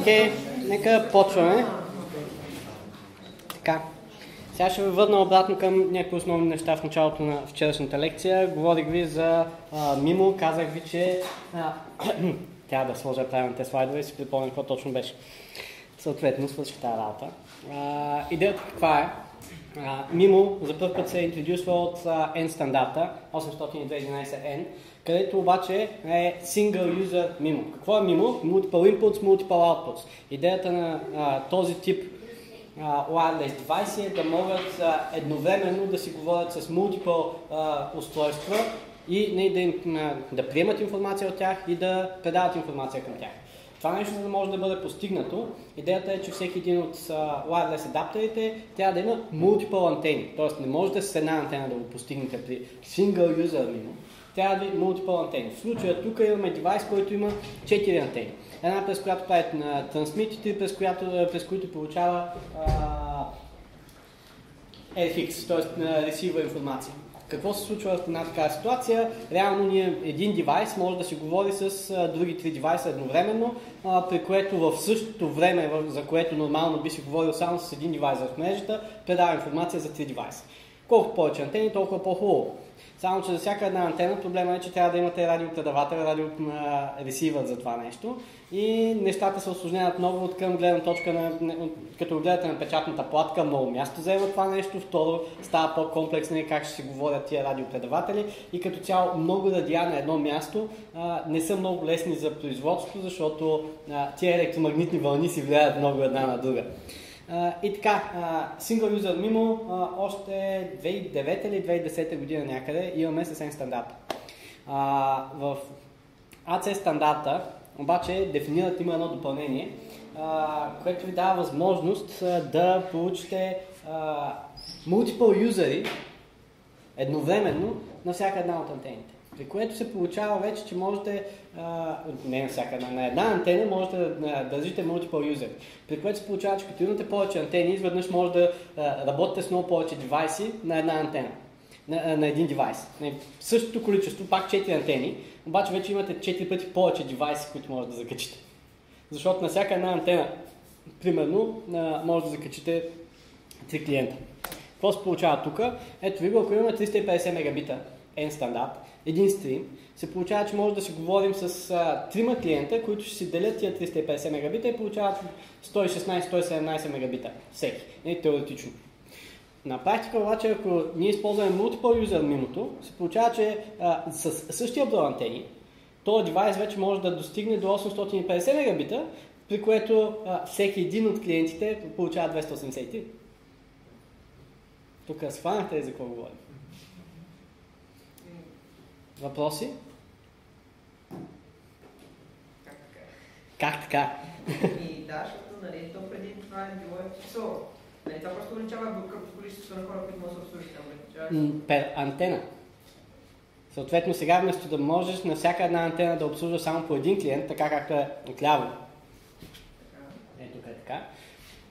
Окей, okay, нека почваме. Така. Сега ще ви върна обратно към някои основни неща в началото на вчерашната лекция. Говорих ви за а, Мимо, казах ви, че а, трябва да сложа правилните слайдове и си припомня какво точно беше. Съответно, свърших тази работа. А, идеята каква е? А, Мимо за първ път се интродюсва от N стандарта, 802.11n, където обаче е Single User Mimo. Какво е Mimo? Multiple Inputs, Multiple Outputs. Идеята на а, този тип а, wireless device е да могат а, едновременно да си говорят с multiple а, устройства и не, да, им, а, да приемат информация от тях и да предават информация към тях. Това нещо, да може да бъде постигнато, идеята е, че всеки един от wireless адаптерите трябва да има multiple антени. Тоест не можете с една антена да го постигнете при single user minimum. Трябва да ви multiple антени. В случая тук имаме девайс, който има 4 антени. Една през която прави на трансмит и три през, която, през които получава uh, RFX, т.е. ресива информация. Какво се случва в една такава ситуация? Реално ние един девайс може да си говори с а, други три девайса едновременно, а, при което в същото време, за което нормално би си говорил само с един девайс в мрежата, предава информация за три девайса. Колкото повече антени, толкова по-хубаво. Само, че за всяка една антена проблема е, че трябва да имате радиопредавател, радиоресивър за това нещо. И нещата се осложняват много от към гледна точка на, като гледате на печатната платка, много място заема това нещо. Второ, става по-комплексно и как ще си говорят тия радиопредаватели. И като цяло много радиа на едно място не са много лесни за производство, защото а, тия електромагнитни вълни си влияят много една на друга. И така, Single User Mimo още 2009 или 2010 година някъде имаме съвсем стандарта. Uh, в AC стандарта обаче дефинират има едно допълнение, което ви дава възможност да получите multiple юзери едновременно на всяка една от антените. При което се получава вече, че можете, а, не на всяка една, на една антена можете да държите multiple user. При което се получава, че като имате повече антени, изведнъж може да а, работите с много повече девайси на една антена. На, на един девайс. Същото количество, пак 4 антени, обаче вече имате 4 пъти повече девайси, които може да закачите. Защото на всяка една антена, примерно, а, може да закачите 3 клиента. Какво се получава тук? Ето ви ако имаме 350 мегабита N стандарт, един стрим, се получава, че може да си говорим с а, трима клиента, които ще си делят тия 350 мегабита и получават 116-117 мегабита всеки. Не теоретично. На практика обаче, ако ние използваме multiple user мимото, се получава, че а, с същия брой антени, този девайс вече може да достигне до 850 мегабита, при което а, всеки един от клиентите получава 283. Тук схванахте ли за какво говорим? Въпроси? Как така? Как така? И да, защото нали, то преди това е било ефисово. Нали, това просто означава количество на хора, които могат да се обслужат там. Пер антена. Съответно, сега вместо да можеш на всяка една антена да обслужваш само по един клиент, така както е отляво. Ето е така.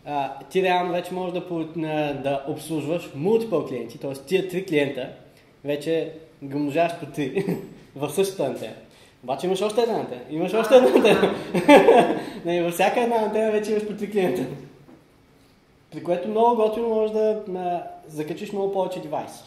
А, ти реално вече можеш да, да обслужваш multiple клиенти, т.е. тия три клиента вече по три в същата антена. Обаче имаш още една антена. Имаш още една антена. Не, във всяка една антена вече имаш по три клиента. При което много готино можеш да а, закачиш много повече девайс.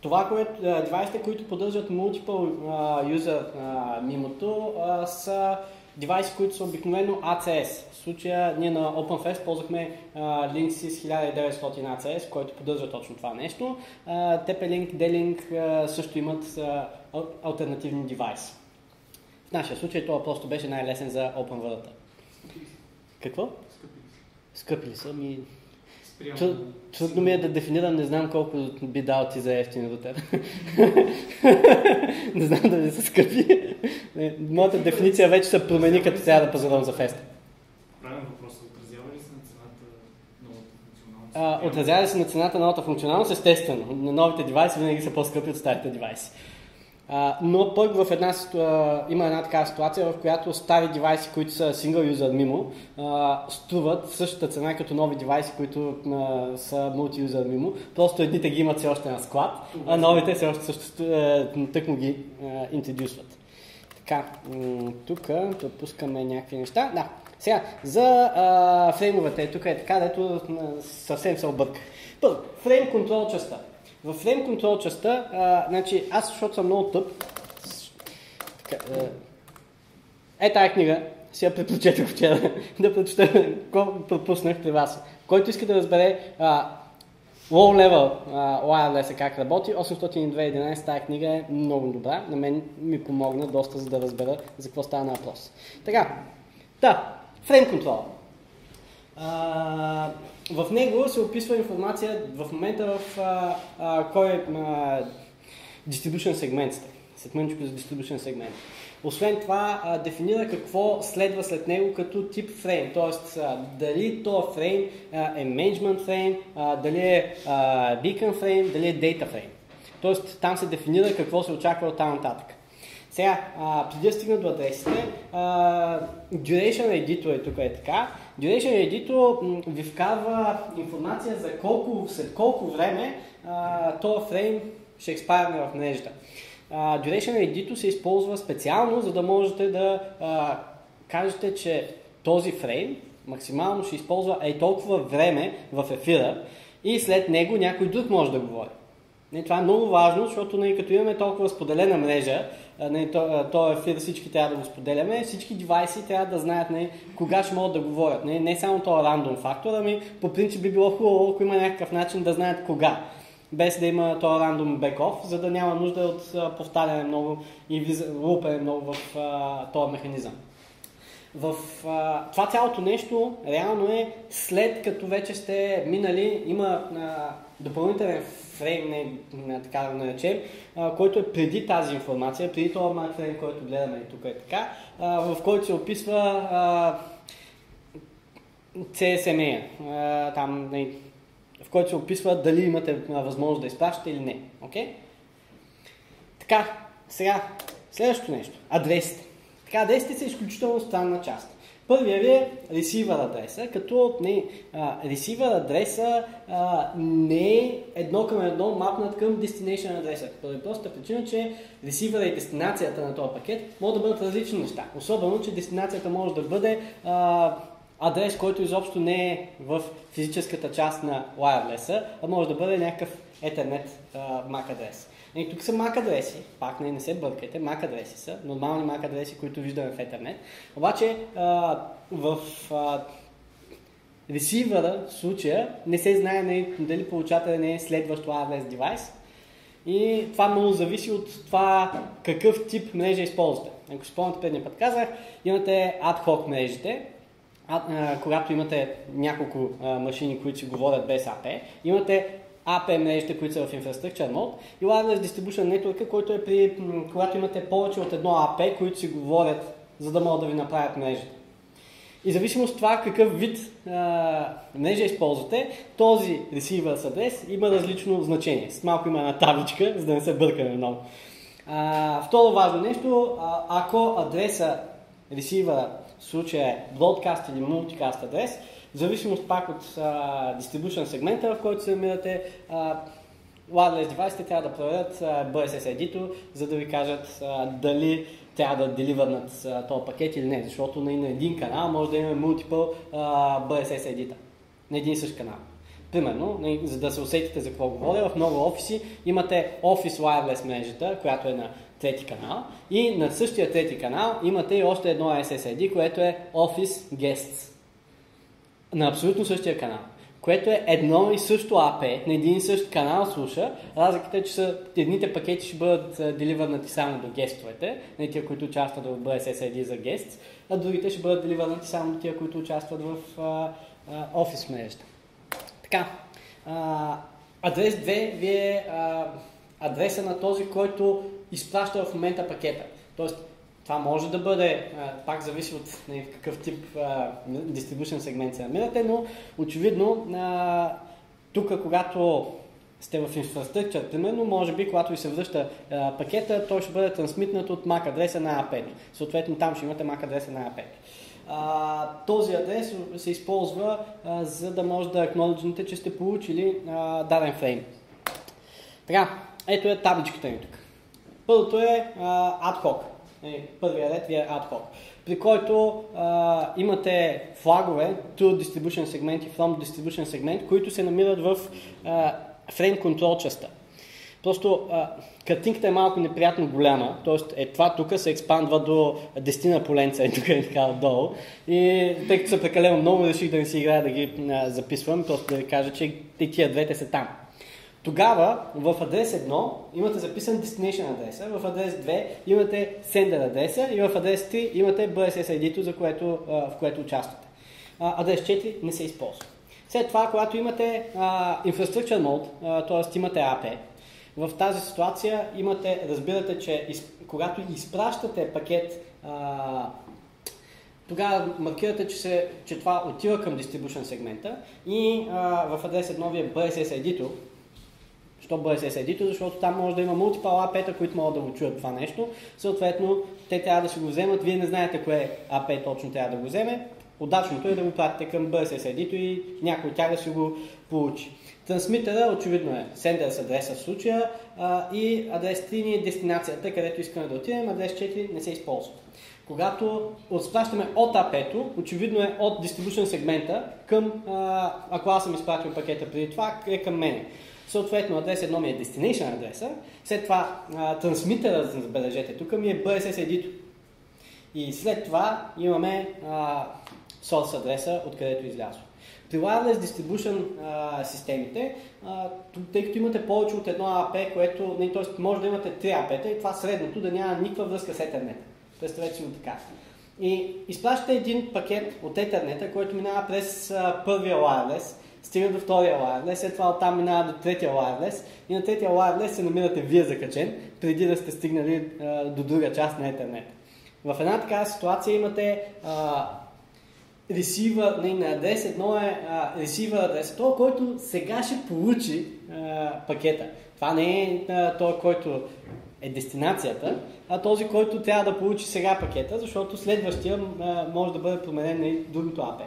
Това, което, девайсите, които поддържат multiple uh, user uh, мимото, uh, са девайси, които са обикновено ACS. В случая ние на OpenFest ползвахме uh, Linksys 1900 ACS, който поддържа точно това нещо. Uh, TP-Link, D-Link uh, също имат uh, альтернативни девайси. В нашия случай това просто беше най-лесен за OpenWRT. Какво? Скъпи ли са? Ми... Трудно ми е да дефинирам, не знам колко би дал ти за ефтин рутер. не знам дали са скъпи. Моята дефиниция вече се промени, като трябва да пазарувам за феста. Правилен въпрос. Отразява ли се на цената новата функционалност? Отразява ли се на цената на новата функционалност? Естествено. На новите девайси винаги са по-скъпи от старите девайси. Но пък в една, има една такава ситуация, в която стари девайси, които са single user MIMO, струват същата цена като нови девайси, които са multi-user MIMO. Просто едните ги имат все още на склад, а новите все още също uh, тъкмо ги интродюсват. Така, тук пропускаме някакви неща. Да, сега, за а, фреймовете, тук е така, дето съвсем се обърках. Първо, фрейм контрол частта. В фрейм контрол частта, а, значи аз, защото съм много тъп, така, е, е тая книга, си я предпочетох вчера, да прочета, какво пропуснах при вас. Който иска да разбере а, Low Level uh, Wireless е как работи, 802.11 тази книга е много добра. На мен ми помогна доста за да разбера за какво става на въпрос. Така, да, фрейм контрол. А, в него се описва информация в момента в а, а, кой е а, distribution сегмент сте. За distribution сегмент. Освен това, а, дефинира какво следва след него като тип фрейм. А, дали то фрейм а, е management фрейм, а, дали е а, beacon фрейм, дали е data фрейм. Тоест, там се дефинира какво се очаква от там нататък. Сега, а, преди да стигна до адресите, а, Duration Editor е тук е така. Duration Editor ви вкарва информация за колко, след колко време а, този фрейм ще експайрне в мрежата. А, Duration Editor се използва специално, за да можете да а, кажете, че този фрейм максимално ще използва ей толкова време в ефира и след него някой друг може да говори. Не, това е много важно, защото не, като имаме толкова споделена мрежа, не, то, а, то ефир всички трябва да го споделяме, всички девайси трябва да знаят не, кога ще могат да говорят. Не, не само този рандом фактор, ами по принцип би било хубаво, ако има някакъв начин да знаят кога без да има този рандом бекоф, за да няма нужда от повтаряне много и лупене много в а, този механизъм. В а, това цялото нещо реално е след като вече сте минали, има а, допълнителен фрейм, не, не, така да наречем, а, който е преди тази информация, преди този малък фрейм, който гледаме и тук е така, а, в който се описва а, CSMA, а, там, не, в който се описва дали имате възможност да изпращате или не. Okay? Така, сега, следващото нещо. Адресите. Така, адресите са изключително странна част. Първият ви е ресивър адреса, като не, а, адреса а, не е едно към едно мапнат към destination адреса. Поради простата причина, че ресивъра и дестинацията на този пакет могат да бъдат различни неща. Особено, че дестинацията може да бъде а, адрес, който изобщо не е в физическата част на wireless а може да бъде някакъв Ethernet MAC адрес. И тук са MAC адреси, пак не, не се бъркайте, MAC адреси са, нормални MAC адреси, които виждаме в Ethernet. Обаче а, в а, ресивъра в случая не се знае не, дали получателя не е следващ wireless девайс. И това много зависи от това какъв тип мрежа използвате. Ако спомняте предния път казах, имате ad-hoc мрежите, а, а, когато имате няколко а, машини, които си говорят без AP, имате AP мрежите, които са в Infrastructure Mode и Wireless Distribution Network, който е при, когато имате повече от едно AP, които си говорят, за да могат да ви направят мрежата. И зависимо от това какъв вид а, мрежа използвате, този ресивър с адрес има различно значение. С малко има една табличка, за да не се бъркаме много. А, второ важно нещо, а, ако адреса ресивъра в случая е broadcast или multicast адрес, в зависимост пак от а, distribution сегмента, в който се намирате, а, wireless девайсите трябва да проверят BSS editor, за да ви кажат а, дали трябва да деливърнат този пакет или не, защото на, един канал може да имаме multiple BSS editor, на един и същ канал. Примерно, не, за да се усетите за какво говоря, в много офиси имате Office Wireless мрежата, която е на трети канал и на същия трети канал имате и още едно SSID, което е Office Guests. На абсолютно същия канал. Което е едно и също AP, на един и същ канал слуша. Разликата е, че са, едните пакети ще бъдат деливърнати само до гестовете, на тия, които участват в BSSID за guests, а другите ще бъдат деливърнати само до тия, които участват в Office мрежата. Така, адрес 2 ви е адреса на този, който изпраща в момента пакета. Тоест, това може да бъде, пак зависи от не, в какъв тип distribution сегмент се намирате, но очевидно а, тук, когато сте в инфраструктура, примерно, може би, когато ви се връща а, пакета, той ще бъде трансмитнат от MAC адреса на A5. Съответно, там ще имате MAC адреса на A5. Този адрес се използва за да може да акноледжнете, че сте получили даден фрейм. Така, ето е табличката ни тук. Първото е а, ad hoc. Е, първия ред ви е hoc, при който а, имате флагове to distribution segment и from distribution segment, които се намират в а, frame control частта. Просто а, картинката е малко неприятно голяма, т.е. е това тук се експандва до 10 на поленца, е тук е така отдолу. И тъй като са прекалено много, реших да не си играя да ги а, записвам, просто да ви кажа, че и тия двете са там. Тогава в адрес 1 имате записан destination адреса, в адрес 2 имате sender адреса и в адрес 3 имате BSS ID, за което, а, в което участвате. А, адрес 4 не се използва. След това, когато имате а, infrastructure mode, т.е. имате AP, в тази ситуация имате, разбирате, че из, когато изпращате пакет, а, тогава маркирате, че, се, че това отива към distribution сегмента и а, в адрес 1 ви е BSS editor. Що BSS editor? Защото там може да има multiple AP-та, които могат да го чуят това нещо. Съответно, те трябва да си го вземат. Вие не знаете кое AP точно трябва да го вземе. Удачното е да го пратите към BSS editor и някой от тях да си го получи. Трансмитера очевидно е sender с адреса в случая а, и адрес 3 ни е дестинацията, където искаме да отидем, адрес 4 не се използва. Когато отпращаме от AP-то, очевидно е от distribution сегмента към, а, ако аз съм изпратил пакета преди това, е към мене. Съответно, адрес 1 ми е destination адреса, след това трансмитера, забележете, тук ми е BSS editor. И след това имаме а, source адреса, откъдето излязва. При wireless distribution а, системите, а, тъй като имате повече от едно AP, което, не, т.е. може да имате три AP-та и това средното да няма никаква връзка с Ethernet. Представете си го така. И изпращате един пакет от Ethernet, който минава през а, първия wireless, стига до втория wireless, след това оттам минава до третия wireless и на третия wireless се намирате вие закачен, преди да сте стигнали а, до друга част на Ethernet. В една такава ситуация имате а, ресива, не, на адрес едно е ресива адрес, то, който сега ще получи а, пакета. Това не е а, той, който е дестинацията, а този, който трябва да получи сега пакета, защото следващия а, може да бъде променен на другото AP.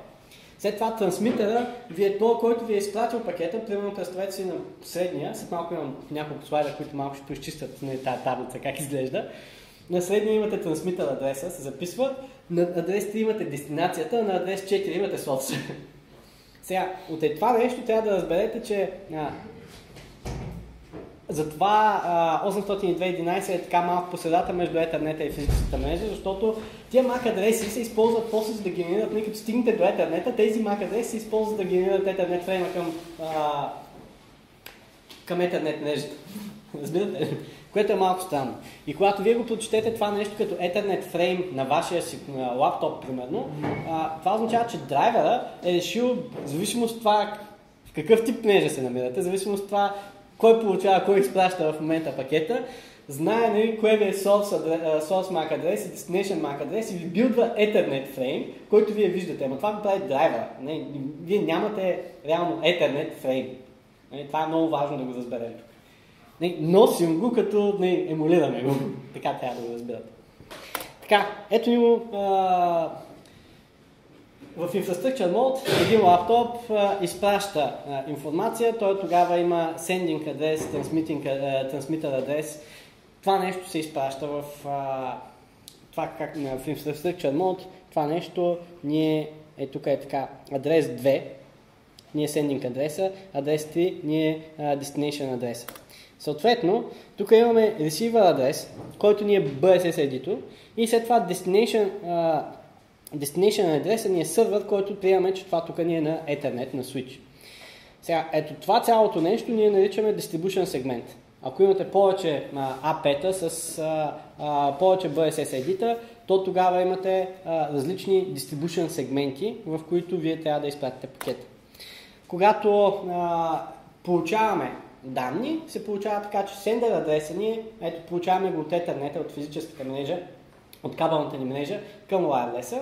След това трансмитера ви е той, който ви е изпратил пакета, примерно представете си на средния, след малко имам няколко слайда, които малко ще поизчистят на тази таблица как изглежда. На средния имате трансмитер адреса, се записва, на адрес 3 имате дестинацията, на адрес 4 имате софтуер. Сега, от е това нещо трябва да разберете, че а, затова а, 802.11 е така малко по средата между етернета и физическата мрежа, защото тия MAC адреси се използват после за да генерират, не като стигнете до етернета, тези MAC адреси се използват да генерират етернет фрейма към, а, към етернет мрежата. Разбирате ли? Което е малко странно. И когато вие го прочетете това нещо като Ethernet Frame на вашия си лаптоп, примерно, а, това означава, че драйвера е решил, зависимост от това в какъв тип мрежа се намирате, зависимост от това кой получава, кой изпраща в момента пакета, знае нали, кое ви е source, source MAC адрес и destination MAC адрес и ви билдва Ethernet frame, който вие виждате. Ама това го прави драйвера. Не, вие нямате реално Ethernet frame. Не, това е много важно да го разберете. Не, носим го, като не, емулираме го. така трябва да го разбирате. Така, ето ни го в Infrastructure Mode един лаптоп а, изпраща а, информация, той тогава има sending адрес, transmitter адрес. Това нещо се изпраща в а, това как в Infrastructure Mode, това нещо ние е тук е така, адрес 2, ние sending адреса, адрес 3, ние destination адреса. Съответно, тук имаме receiver адрес, който ни е BSS editor и след това destination, uh, destination адреса ни е сервер, който приемаме, че това тук ни е на Ethernet, на switch. Сега, ето това цялото нещо ние наричаме distribution сегмент. Ако имате повече AP-та с uh, uh, повече BSS editor, то тогава имате uh, различни distribution сегменти, в които вие трябва да изпратите пакета. Когато uh, получаваме данни, се получава така, че сендер адреса ни, ето получаваме го от етернета, от физическата мрежа, от кабелната ни мрежа към wireless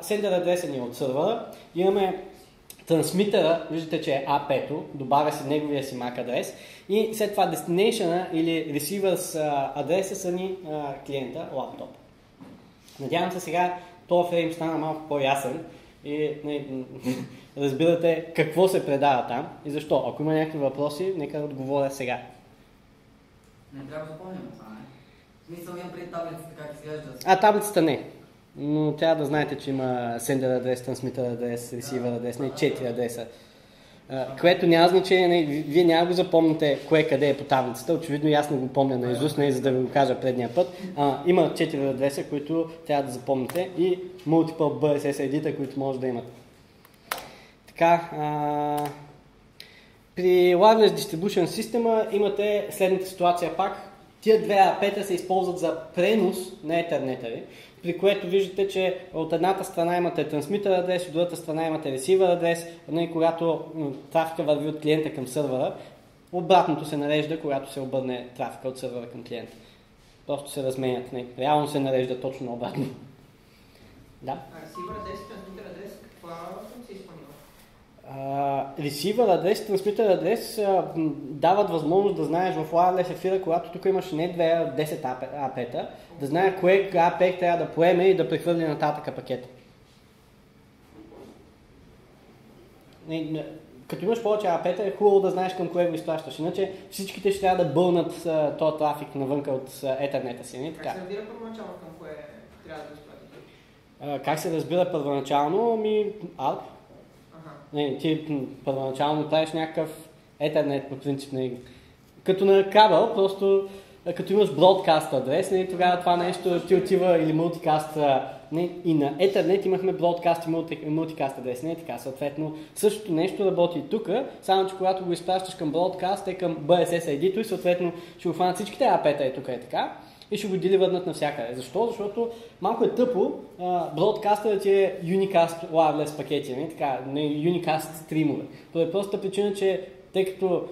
Сендер адреса ни е от сървъра. Имаме трансмитера, виждате, че е AP-то, добавя се неговия си MAC адрес и след това destination или receivers адреса са ни клиента, лаптоп. Надявам се сега този фрейм стана малко по-ясен и не, разбирате какво се предава там и защо. Ако има някакви въпроси, нека да отговоря сега. Не трябва да спомням това, не? Мисля, имам пред таблицата как изглежда. А, таблицата не. Но трябва да знаете, че има sender адрес, transmitter адрес, receiver адрес, не 4 адреса. Което няма значение, не, вие няма го запомните кое къде е по таблицата, очевидно и го помня на Изус, не за да ви го кажа предния път. Uh, има 4 адреса, които трябва да запомните и multiple BSS ID, които може да имате. Така, uh, при Wireless Distribution System имате следната ситуация пак. Тия две ap се използват за пренос на етернета ви, при което виждате, че от едната страна имате трансмитър адрес, от другата страна имате ресивър адрес, и когато трафика върви от клиента към сървъра, обратното се нарежда, когато се обърне трафика от сървъра към клиента. Просто се разменят. Не, реално се нарежда точно обратно. Да? А ресивър адрес, трансмитър адрес, каква функция? Ресивър адрес, трансмитър адрес дават възможност да знаеш в wireless ефира, когато тук имаш не 2, а 10 ап да знаеш кое АП трябва да поеме и да прехвърли нататък пакета. Като имаш повече ап е хубаво да знаеш към кое го изплащаш. Иначе всичките ще трябва да бълнат този трафик навънка от етернета си. Не? Така. Как се разбира първоначално към кое трябва да го изплатиш? Как се разбира първоначално? Ми, ARP. Не, ти първоначално правиш някакъв етернет по принцип. Не, като на кабел, просто като имаш бродкаст адрес, не, тогава това нещо ти отива или мултикаст. Не, и на Ethernet имахме бродкаст и мулти, мултикаст адрес. Не е така. Съответно, същото нещо работи и тук, само че когато го изпращаш към бродкаст, е към BSS ID и съответно ще го хванат всичките ap и тук е така и ще го деливърнат навсякъде. Защо? Защото малко е тъпо бродкаста да ти е unicast wireless пакети, не? Така, не unicast стримове. По е простата причина, че тъй като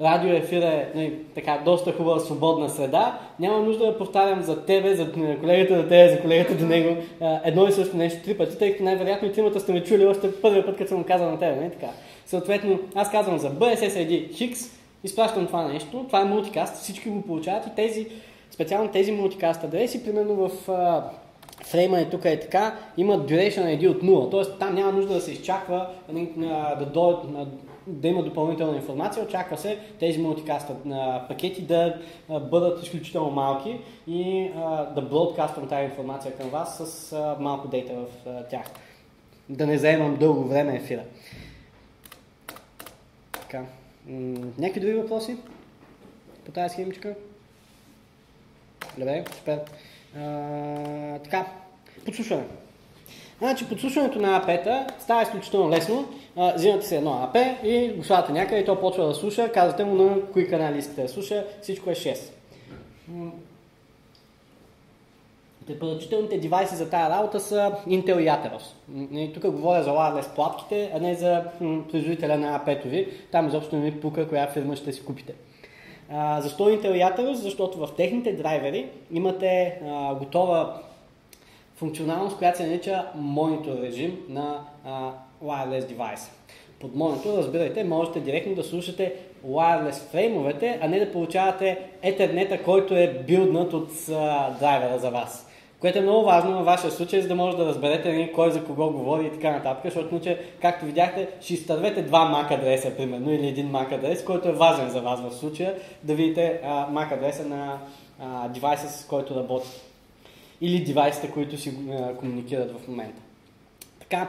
радио ефира е не, така, доста хубава свободна среда, няма нужда да повтарям за тебе, за колегата за тебе, за колегата до него едно и също нещо три пъти, тъй като най-вероятно и тримата сте ме чули още първия път, като съм казал на тебе. Не? Така. Съответно, аз казвам за BSSID Hix, изпращам това нещо, това е мултикаст, всички го получават и тези специално тези мултикаст адреси, примерно в фрейма е тук е така, има duration ID от 0, т.е. там няма нужда да се изчаква нали, да, дойдат, да има допълнителна информация, очаква се тези мултикаст пакети да бъдат изключително малки и да бродкаствам тази информация към вас с малко дейта в тях. Да не заемам дълго време ефира. Така. Някакви други въпроси по тази схемичка? Добре, супер. А, така, подслушване. Значи подслушването на ап става изключително лесно. А, взимате се едно АП и го слагате някъде и то почва да слуша. Казвате му на кои канали искате да слуша. Всичко е 6. Препоръчителните девайси за тази работа са Intel и Atheros. Тук говоря за wireless платките, а не за производителя на ап ви. Там изобщо не ми пука коя фирма ще си купите. Защо Intel и Atheros? Защото в техните драйвери имате а, готова функционалност, която се нарича монитор режим на а, wireless девайс. Под монитор, разбирайте, можете директно да слушате wireless фреймовете, а не да получавате етернета, който е билднат от а, драйвера за вас. Което е много важно във вашия случай, за да може да разберете нали, кой за кого говори и така нататък, защото иначе, както видяхте, ще изтървете два MAC адреса, примерно, или един MAC адрес, който е важен за вас в случая, да видите а, MAC адреса на а, девайса, с който работи. Или девайсите, които си а, комуникират в момента. Така,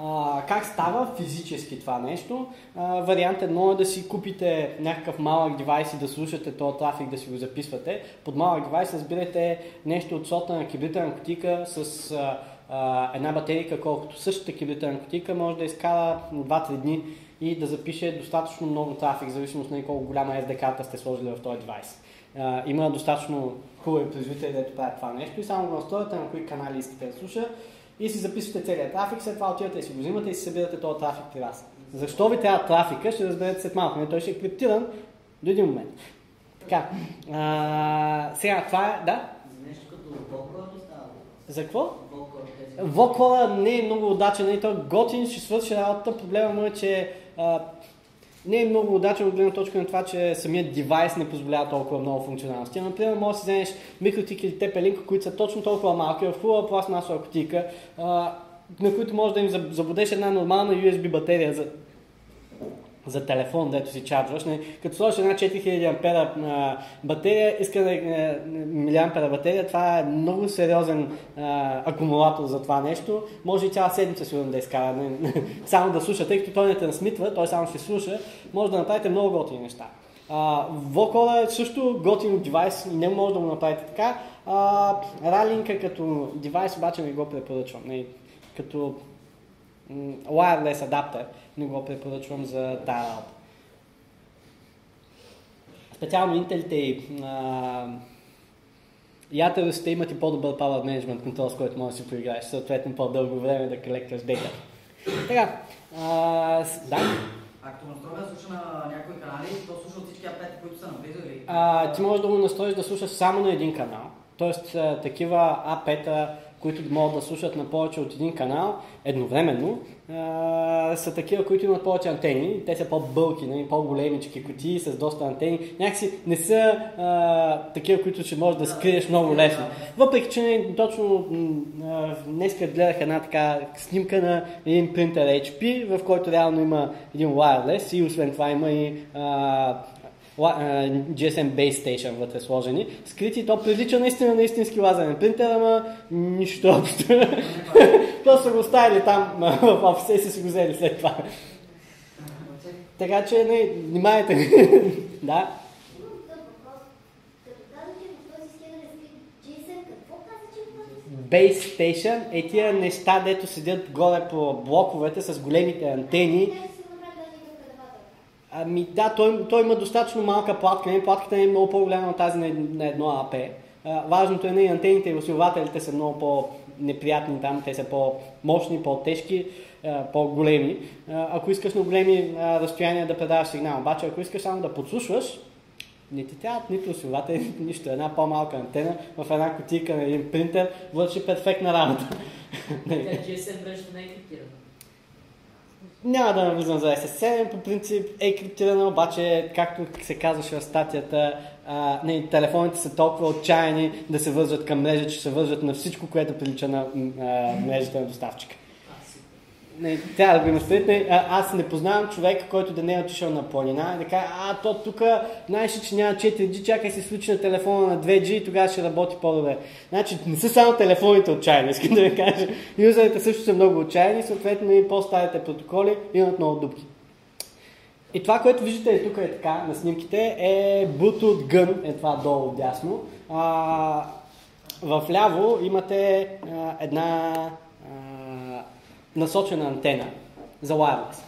а, как става физически това нещо? А, вариант едно е да си купите някакъв малък девайс и да слушате този трафик, да си го записвате. Под малък девайс разбирате нещо от сорта на кибритърна кутика с а, а, една батерика, колкото същата кибритърна кутика може да изкара 2-3 дни и да запише достатъчно много трафик, в зависимост на колко голяма SD карта сте сложили в този девайс. Uh, има достатъчно хубави производители, да правят това нещо и само го настроите на кои канали искате да слуша и си записвате целият трафик, след това отивате и си го взимате и си събирате този трафик при вас. Защо ви трябва трафика, ще разберете след малко. Не, той ще е криптиран до един момент. Така, а, сега това е, да? За нещо като Вокора става? За какво? Вокора. Не е много удачен, не, той готин, ще свърши работа. Проблема му е, че а, не е много удачен от гледна точка на това, че самият девайс не позволява толкова много функционалности. Например, може да си вземеш микротик или тепелинка, които са точно толкова малки, в хубава пластмасова кутийка, на които може да им забудеш една нормална USB батерия за за телефон, дето си чарджваш. Не, като сложиш една 4000 ампера а, батерия, иска да е, милиампера батерия, това е много сериозен а, акумулатор за това нещо. Може и цяла седмица сигурно да изкара, не, само да слуша, тъй като той не трансмитва, той само ще слуша, може да направите много готини неща. А, Vocoder е също готин девайс и не може да го направите така. Ралинка като девайс обаче не го препоръчвам. Не, като м, wireless адаптер не го препоръчвам за тази работа. Специално интелите и ятелостите имат и по-добър power management контрол, с който можеш да си поиграеш, съответно по-дълго време да колектваш дейта. Така, а, с- да. Ако настроя да слуша на някои канали, то слуша от всички апети, които са наблизо или... А, ти можеш да го настроиш да слушаш само на един канал. Тоест, такива А5, които могат да слушат на повече от един канал едновременно, а, са такива, които имат повече антени. Те са по-бълки, нали, по-големички кутии с доста антени. Някакси не са а, такива, които ще можеш да скриеш много лесно. Въпреки, че не, точно а, днеска гледах една така снимка на един принтер HP, в който реално има един wireless и освен това има и а, GSM Base Station вътре сложени. Скрити, то прилича наистина на истински лазерен принтер, ама нищо общо. Просто са го оставили там в офиса и са си го взели след това. Така че, не, внимайте. да. Е е Base Station е тия неща, дето седят горе по блоковете с големите антени. Те ще си го направят даже и към предавател. Ами да, той, той има достатъчно малка платка, не, платката не е много по-голяма от тази на, ед- на едно АП. А, важното е, не, антените и усилвателите са много по-неприятни там, те са по-мощни, по-тежки, по-големи. Ако искаш на големи разстояния да предаваш сигнал, обаче ако искаш само да подслушваш, не ти трябват нито усилватели, нищо. Една по-малка антена в една кутийка на един принтер върши перфектна работа. Нали? Тя GSM мрежата не е криптирана. Няма да навлизам за SS7, по принцип е криптирана, обаче, както се казваше в статията, а, не, телефоните са толкова отчаяни да се вързват към мрежа, че се вързват на всичко, което прилича на а, мрежата на доставчика. Не, трябва да. Не, а, Аз не познавам човек, който да не е отишъл на планина и да а то тук знаеш че няма 4G, чакай се случи на телефона на 2G и тогава ще работи по-добре. Значи не са само телефоните отчаяни, искам да ви кажа. Юзерите също са много отчаяни, съответно и по-старите протоколи имат много дупки. И това, което виждате тук е така на снимките, е Bluetooth Gun, е това долу дясно. А, в ляво имате а, една насочена антена за wireless.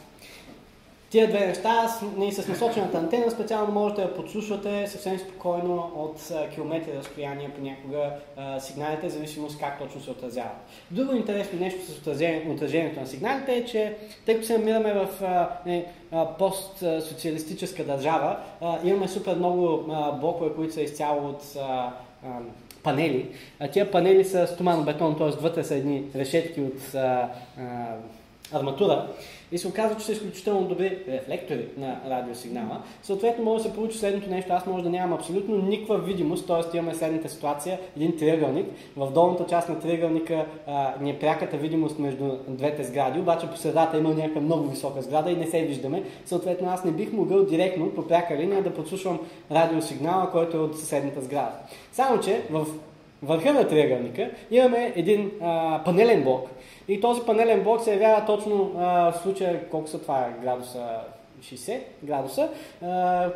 Тия две неща не, с насочената антена специално можете да подслушвате съвсем спокойно от километри разстояние понякога а, сигналите, в зависимост как точно се отразяват. Друго интересно нещо с отражението на сигналите е, че тъй като се намираме в постсоциалистическа държава, имаме супер много блокове, които са изцяло от панели. А тия панели са стоманобетон, т.е. вътре са едни решетки от а, а, арматура. И се оказва, че са изключително добри рефлектори на радиосигнала. Съответно, може да се получи следното нещо. Аз може да нямам абсолютно никаква видимост, т.е. имаме следната ситуация, един триъгълник. В долната част на триъгълника а, ни е пряката видимост между двете сгради, обаче по средата има някаква много висока сграда и не се виждаме. Съответно, аз не бих могъл директно по пряка линия да подслушвам радиосигнала, който е от съседната сграда. Само, че в върха на триъгълника имаме един а, панелен блок. И този панелен блок се явява точно а, в случая, колко са това градуса, 60 градуса,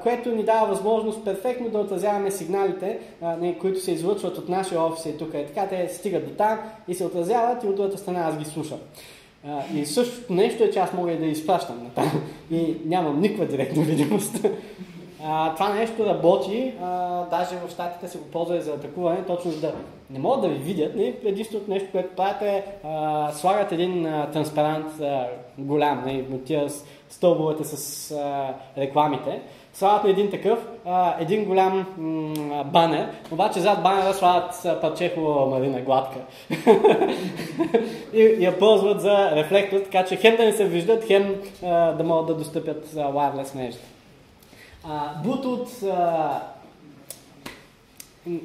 което ни дава възможност перфектно да отразяваме сигналите, които се излъчват от нашия офис и тук е така, те стигат до там и се отразяват и от другата страна аз ги слушам. И същото нещо е, че аз мога и да изпращам на там и нямам никаква директна видимост. Това нещо работи, а, даже в щатите се го ползва и за атакуване, точно за да не могат да ви видят. Не? Единственото нещо, което правят е а, слагат един а, транспарант а, голям, не? от тия стълбовете с а, рекламите. Слагат на един такъв, а, един голям м, банер, обаче зад банера слагат парче марина гладка. и я ползват за рефлектор, така че хем да не се виждат, хем а, да могат да достъпят а, мрежата. М,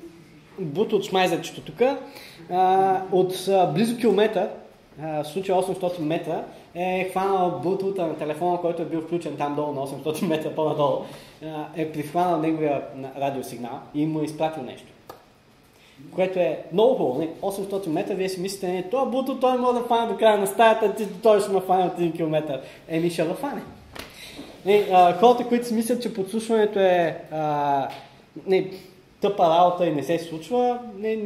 Bluetooth шмайзерчето тук, от близо километър в случая 800 метра, е хванал Bluetooth на телефона, който е бил включен там долу на 800 метра по-надолу, е прихванал неговия на- радиосигнал и му е изпратил нещо. Което е много хубаво. Не? 800 метра, вие си мислите, не, това Bluetooth той може да фане до края на стаята, той ще ме фане от 1 км. Еми ще ме фане. Не, а, хората, които си мислят, че подслушването е а, не, тъпа работа и не се случва, не,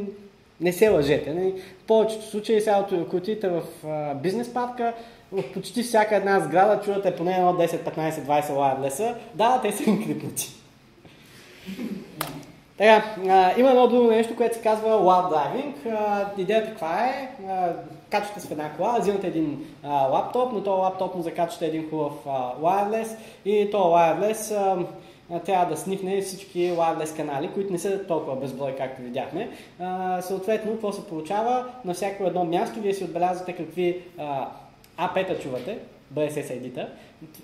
не се лъжете. Не. В повечето случаи, сега ако отидете в а, бизнес парка, в почти всяка една сграда чувате поне едно 10, 15, 20 лайрлеса. Да, те са инкрипнати. Така, а, има едно друго нещо, което се казва Wild Driving. А, идеята каква е? А, качвате в една кола, взимате един а, лаптоп, на този лаптоп му закачате един хубав а, wireless и този wireless а, трябва да снифне всички wireless канали, които не са толкова безброй, както видяхме. А, съответно, какво се получава? На всяко едно място вие си отбелязвате какви а, AP-та чувате, BSS-ID-та,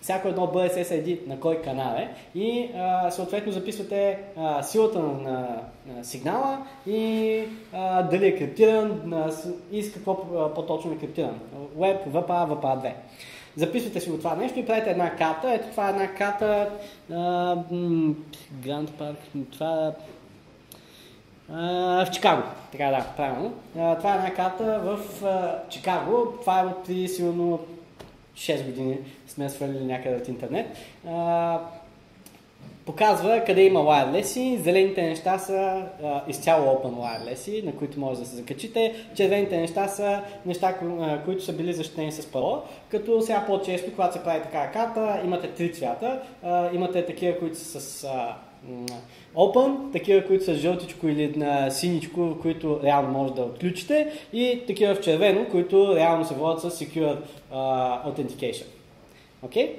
всяко едно BSS-ID на кой канал е и а, съответно записвате а, силата на, на, на сигнала и а, дали е криптиран а, с- и с какво по-точно е криптиран. Web, VPA, VPA2. Записвате си го това нещо и правите една карта. Ето това е една карта Grand Park, това а, в Чикаго. Така да, правилно. Това е една карта в Чикаго. Това е от сигурно 6 години сме свалили някъде от интернет. А, показва къде има wireless Зелените неща са а, изцяло open wireless на които може да се закачите. Червените неща са неща, които са били защитени с парола. Като сега по-често, когато се прави такава карта, имате три цвята. А, имате такива, които са с а, open, такива, които са жълтичко или на синичко, които реално може да отключите и такива в червено, които реално се водят с Secure а, Authentication. Окей?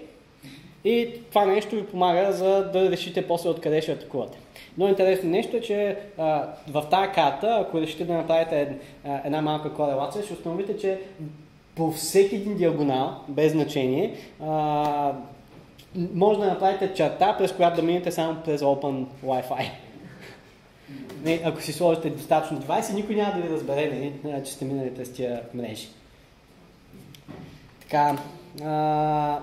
И това нещо ви помага за да решите после откъде ще атакувате. Но интересно нещо е, че а, в тази карта, ако решите да направите ед- а, една малка корелация, ще установите, че по всеки един диагонал, без значение, а, може да направите черта, през която да минете само през Open Wi-Fi. Не, ако си сложите достатъчно девайси, никой няма да ви разбере, не, а, че сте минали през тия мрежи. Така, а,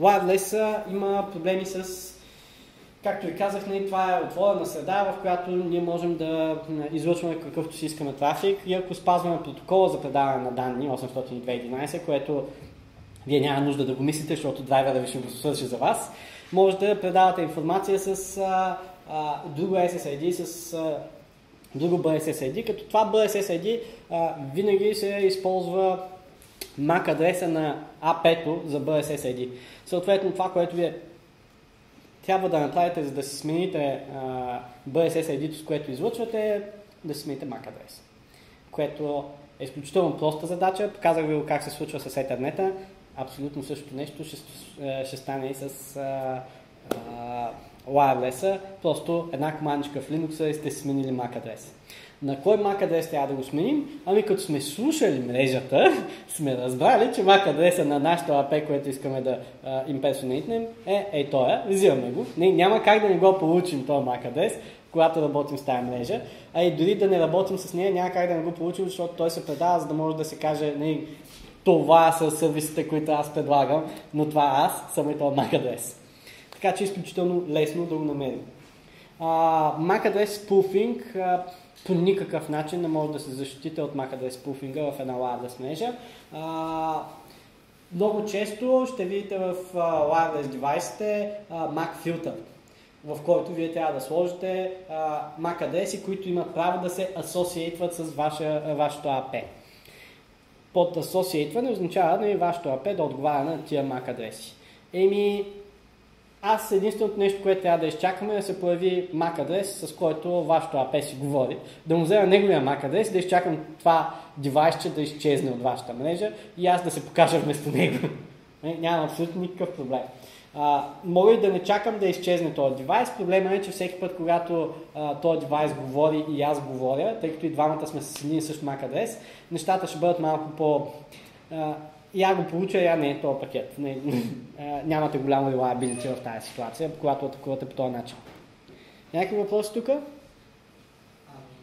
Wireless има проблеми с, както ви казах, не, това е отворена среда, в която ние можем да излъчваме какъвто си искаме трафик и ако спазваме протокола за предаване на данни 802.11, което вие няма нужда да го мислите, защото драйвера ви ще го свърши за вас, може да предавате информация с а, а, друго SSID, с а, друго BSSID, като това BSSID а, винаги се използва MAC адреса на AP-то за BSSID. Съответно, това, което вие трябва да направите, за да си смените а, BSSID-то, с което излъчвате, е да си смените MAC адреса. Което е изключително проста задача. Показах ви как се случва с Ethernet. Абсолютно същото нещо ще, с- ще стане и с а, а, wireless Просто една командичка в Linux и сте сменили MAC адреса. На кой MAC адрес трябва да го сменим? Ами като сме слушали мрежата, сме разбрали, че MAC адреса на нашото AP, което искаме да имперсонейтнем е ей тоя, взимаме го. Не, няма как да не го получим този MAC адрес, когато работим с тази мрежа, а и дори да не работим с нея, няма как да не го получим, защото той се предава, за да може да се каже, не, това са сервисите, които аз предлагам, но това аз съм и този MAC адрес. Така че е изключително лесно да го намерим. А, MAC адрес spoofing по никакъв начин не може да се защитите от MAC адрес spoofing в една wireless мрежа. А, много често ще видите в wireless девайсите а, MAC филтър, в който вие трябва да сложите а, MAC адреси, които имат право да се асоциейтват с ваша, вашето AP. Под асоциейтване означава нали, вашето AP да отговаря на тия MAC адреси. Еми, аз единственото нещо, което трябва да изчакаме е да се появи MAC адрес, с който вашето AP си говори. Да му взема неговия MAC адрес, да изчакам това девайсче да изчезне от вашата мрежа и аз да се покажа вместо него. Не, Няма абсолютно никакъв проблем. А, мога и да не чакам да изчезне този девайс. Проблема е, че всеки път, когато а, този девайс говори и аз говоря, тъй като и двамата сме с един и същ MAC адрес, нещата ще бъдат малко по... А, я го получа, я не е този пакет. Не, а, нямате голямо reliability в тази ситуация, когато атакувате по този начин. Някакви въпроси тук? Ами,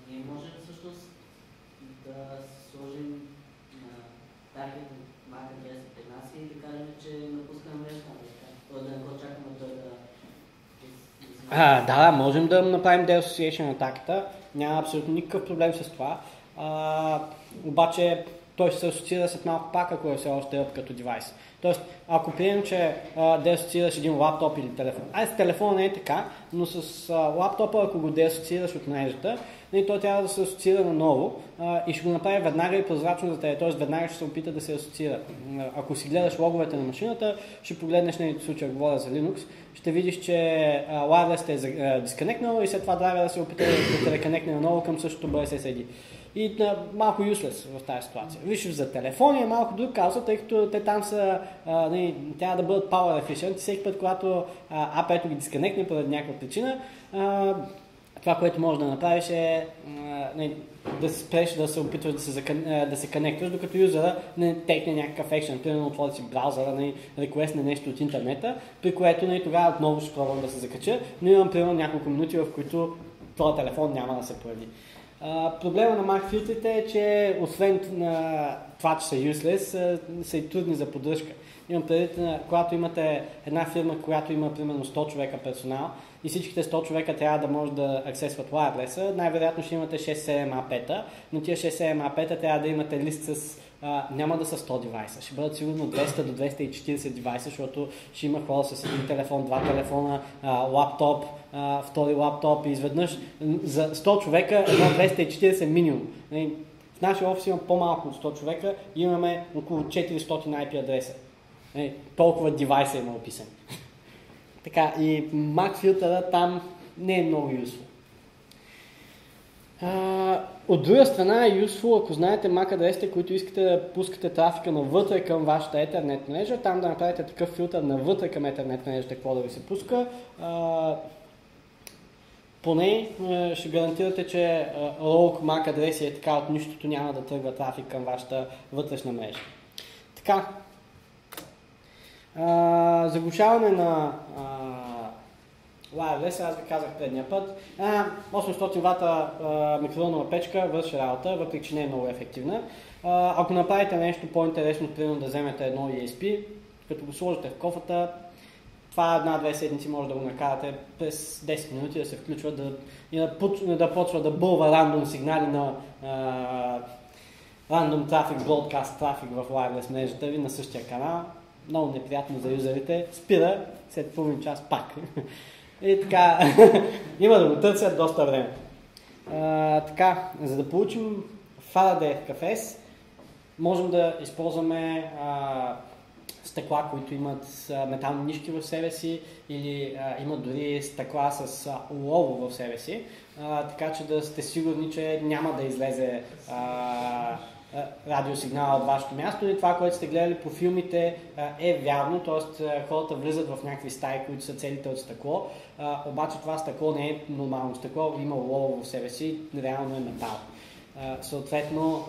ние можем всъщност да сложим таргет MAC адреса при нас и да кажем, че напускаме мрежата. нали така? Тоест да не го чакаме той да... А, да, можем да направим deassociation атаката. Няма абсолютно никакъв проблем с това. А, обаче той се асоциира след малко пак, ако е все още up като девайс. Тоест, ако приемем, че а, деасоциираш един лаптоп или телефон, ай с телефона не е така, но с а, лаптопа, ако го деасоциираш от мрежата, нали, той трябва да се асоциира наново а, и ще го направи веднага и прозрачно за теб. Тоест, веднага ще се опита да се асоциира. Ако си гледаш логовете на машината, ще погледнеш, нали, в случая говоря за Linux, ще видиш, че wireless е дисконектнал и след това драйвера се опита да те реконектне наново към същото BSSID. И а, малко useless в тази ситуация. Виж, за телефони е малко друг казус, тъй като те там са, а, нали, трябва да бъдат power efficient. Всеки път, когато а, ап ги дисконектне поради някаква причина, а, това, което можеш да направиш е не, да се спреш да се опитваш да се, закън, да се конектваш, докато юзера не текне някакъв екшен. Примерно отвори си браузъра, не, реквестне нещо от интернета, при което не, тогава отново ще пробвам да се закача, но имам примерно няколко минути, в които този телефон няма да се появи. Проблема на Mac филтрите е, че освен на това, че са useless, са и трудни за поддръжка. Имам предвид, когато имате една фирма, която има примерно 100 човека персонал и всичките 100 човека трябва да може да аксесват wireless най-вероятно ще имате 6-7 AP-та, но тия 6-7 AP-та трябва да имате лист с а, няма да са 100 девайса, ще бъдат сигурно 200 до 240 девайса, защото ще има хора с един телефон, два телефона, а, лаптоп, а, втори лаптоп и изведнъж за 100 човека едно 240 минимум. Нали, В нашия офис има по-малко от 100 човека имаме около 400 IP адреса. Нали, Толкова девайса има описани. така, и Mac филтъра там не е много useful. А, от друга страна е useful, ако знаете MAC адресите, които искате да пускате трафика навътре към вашата Ethernet мрежа, там да направите такъв филтър навътре към Ethernet мрежата, какво да ви се пуска. А, поне ще гарантирате, че rogue MAC адреси е така от нищото няма да тръгва трафик към вашата вътрешна мрежа. Така. А, заглушаване на а, wireless, аз ви казах предния път. А, 800 вата а, микровълнова печка върши работа, въпреки че не е много ефективна. А, ако направите нещо по-интересно, примерно да вземете едно ESP, като го сложите в кофата, това една-две седмици може да го накарате през 10 минути да се включва да, и да, пуч- да почва да бълва рандом сигнали на рандом трафик, broadcast трафик в wireless мрежата ви на същия канал. Много неприятно за юзерите. Спира след половин час пак. И така, има да го търсят доста време. А, така, за да получим Faraday кафес, можем да използваме а, стъкла, които имат метални нишки в себе си или а, имат дори стъкла с а, олово в себе си, а, така че да сте сигурни, че няма да излезе а, радиосигнала от вашето място и това, което сте гледали по филмите а, е вярно, т.е. хората влизат в някакви стаи, които са целите от стъкло, а, обаче това стъкло не е нормално стъкло, има олово в себе си, реално е метал. Съответно,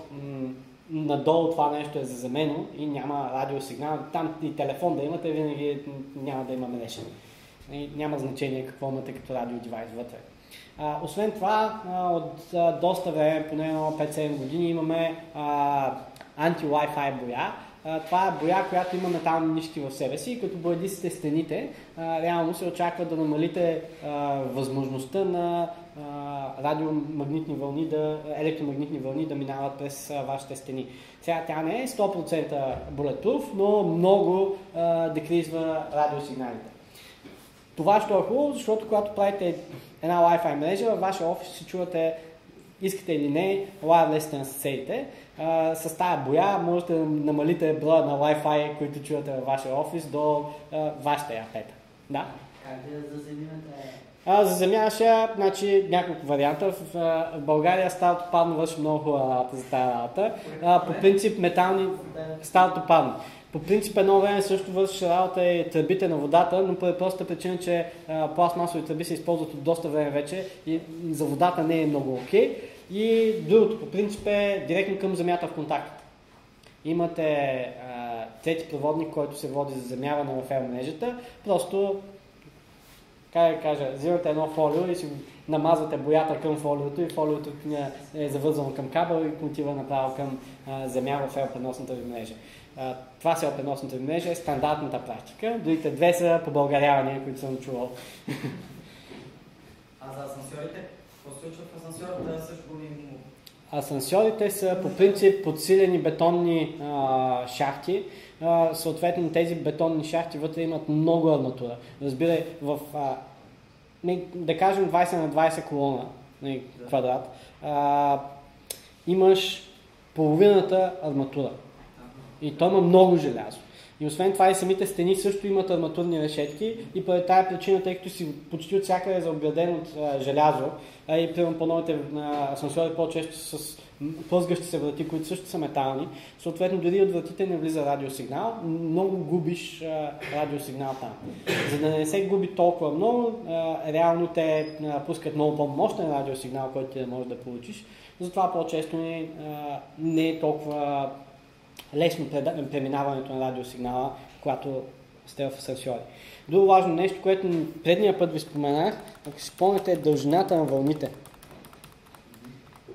надолу това нещо е заземено и няма радиосигнал. Там и телефон да имате, винаги няма да има мрежа. Няма значение какво имате като радио девайс вътре. А, освен това, а, от а, доста време, поне едно 5-7 години, имаме анти-Wi-Fi боя. А, това е боя, която има метални нишки в себе си и като боядисите стените, а, реално се очаква да намалите а, възможността на а, радиомагнитни вълни, да, електромагнитни вълни да минават през а, вашите стени. Сега тя не е 100% bulletproof, но много а, декризва радиосигналите. Това ще е хубаво, защото когато правите една Wi-Fi мрежа, във вашия офис си чувате, искате или не, wireless на съседите. А, с тази боя можете да намалите броя на Wi-Fi, които чувате във вашия офис до а, вашите апета. Да? Как да заземим тая? А, за земяша, значи няколко варианта. В, в България старото парно върши много хубава работа за тази работа. По принцип метални старото парно. По принцип едно време също върши работа и тръбите на водата, но по простата причина, че а, пластмасови тръби се използват от доста време вече и за водата не е много окей. И другото по принцип е директно към земята в контакт. Имате а, трети проводник, който се води за замяване в мрежата. Просто как да кажа, взимате едно фолио и си намазвате боята към фолиото и фолиото е завързано към кабел и отива направо към а, земя в елпреносната ви мрежа. Това с елпреносната ви мрежа е стандартната практика. Другите две са по българявания, които съм чувал. А за асансьорите? Какво се случва в асансьората? Също ми Асансьорите са по принцип подсилени бетонни а, шахти. А, съответно тези бетонни шахти вътре имат много арматура. Разбирай, в, а, не, да кажем 20 на 20 колона не, квадрат, а, имаш половината арматура. И то има много желязо. И освен това и самите стени също имат арматурни решетки и поради тази причина, тъй като си почти от всякъде заобграден от а, желязо, а и примерно по новите асансьори по-често с плъзгащи се врати, които също са метални, съответно дори от вратите не влиза радиосигнал, много губиш а, радиосигнал там. За да не се губи толкова много, а, реално те а, пускат много по-мощен радиосигнал, който ти не можеш да получиш, затова по-често не, а, не е толкова лесно преминаването на радиосигнала, когато сте в асансьори. Друго важно нещо, което предния път ви споменах, ако си спомняте, е дължината на вълните.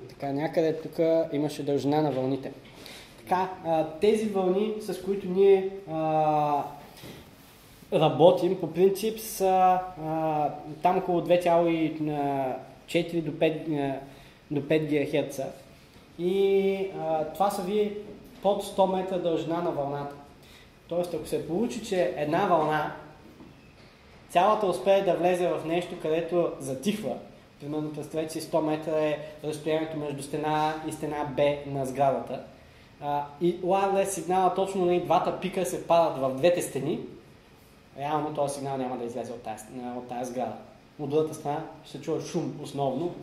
Така, някъде тук имаше дължина на вълните. Така, тези вълни, с които ние а, работим, по принцип са а, там около 2,4 до 5, до 5 ГГц. И а, това са ви под 100 метра дължина на вълната. Тоест, ако се получи, че една вълна цялата успее да влезе в нещо, където затихва, примерно представете си 100 метра е разстоянието между стена и стена Б на сградата, и wireless сигнала точно на двата пика се падат в двете стени, реално този сигнал няма да излезе от тази, от тази сграда. От другата страна ще чува шум основно,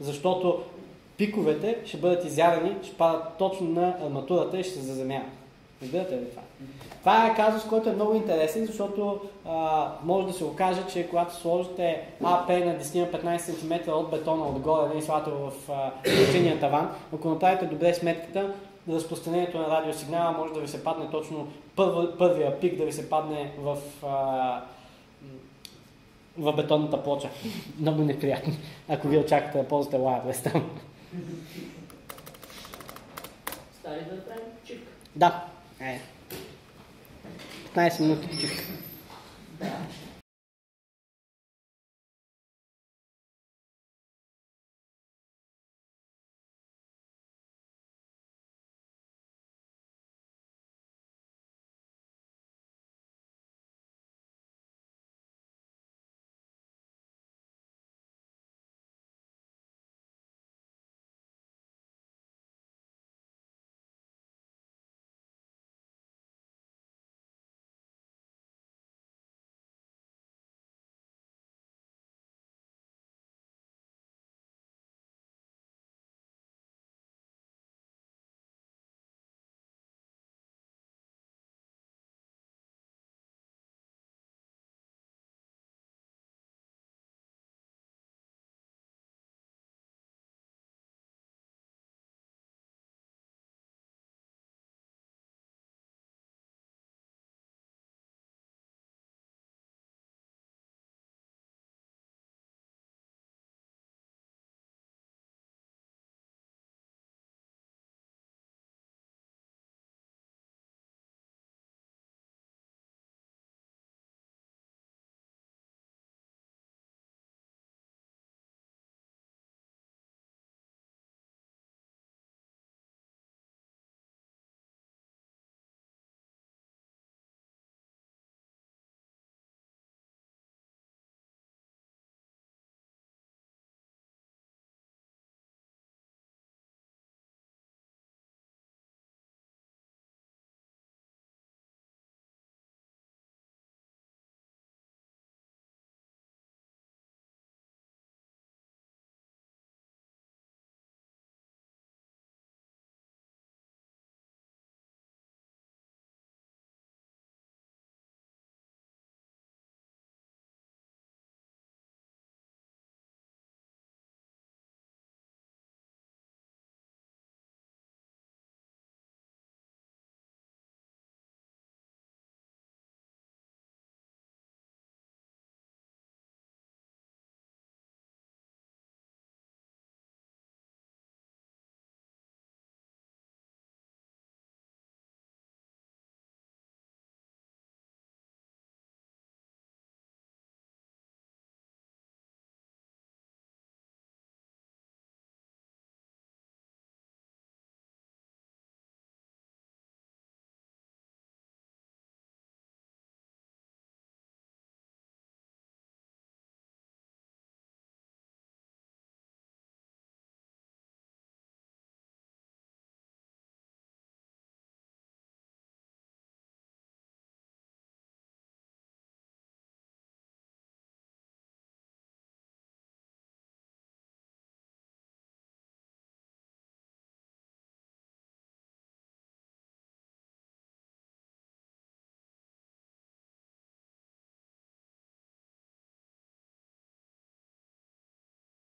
защото пиковете ще бъдат изядени, ще падат точно на арматурата и ще се заземяват. Разбирате ли това? Това е казус, който е много интересен, защото а, може да се окаже, че когато сложите АП на 10-15 см от бетона отгоре, не слато в а, таван, ако направите добре сметката, разпространението на радиосигнала може да ви се падне точно първ, първия пик, да ви се падне в, а, в бетонната плоча. много неприятно, ако ви очаквате да ползвате wireless там. Стали да направим чипка? Да. Е. 15 минути чипка. Да.